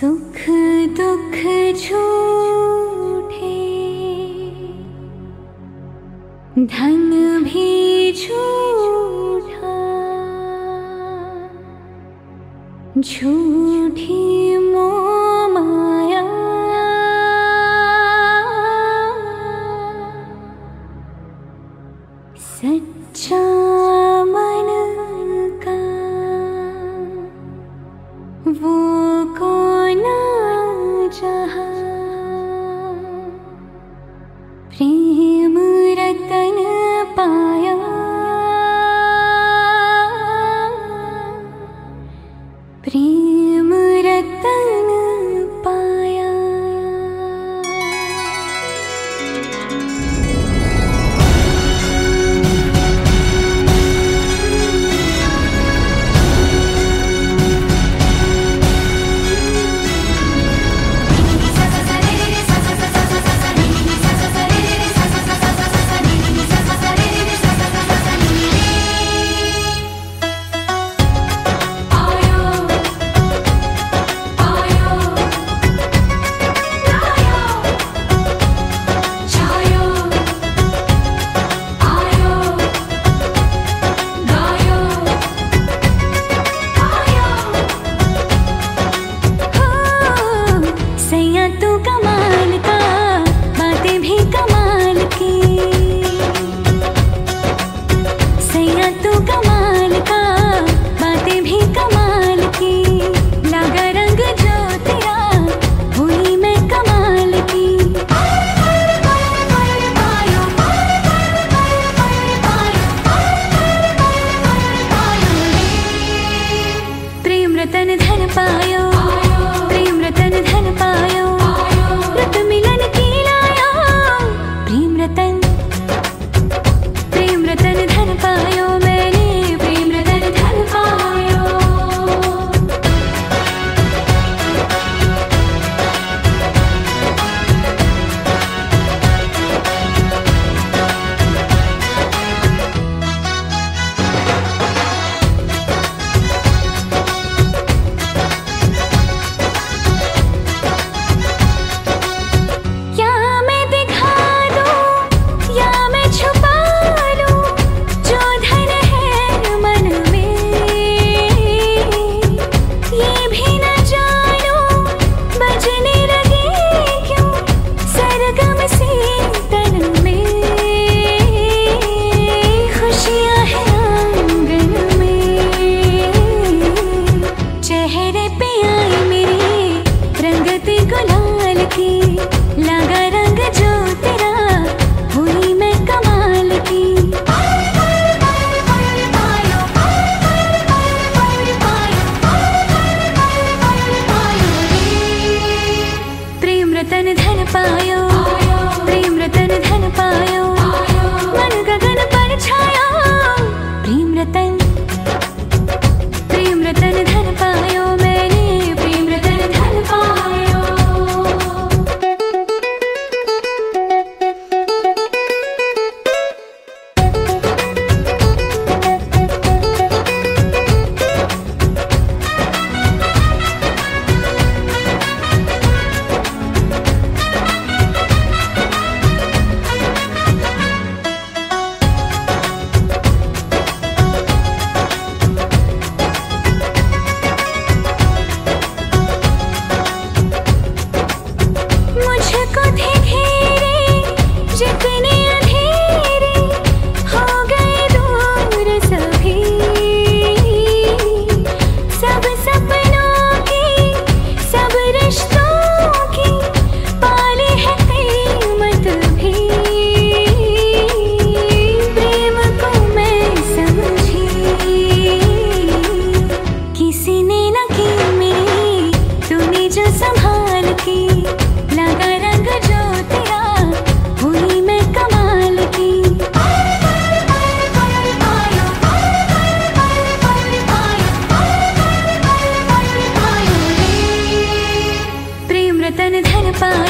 सुख दुख झूठे। धन भी झूठा। झूठी मोमाया। सच्चा मन का। वो को रतन धन पायो। Vào 份爱